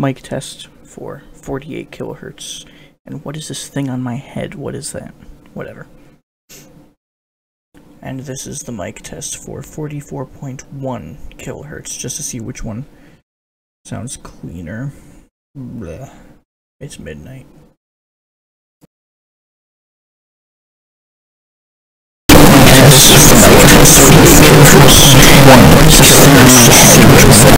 mic test for 48 kilohertz. And what is this thing on my head? What is that? Whatever. And this is the mic test for 44.1 kilohertz, just to see which one sounds cleaner. Blech. It's midnight.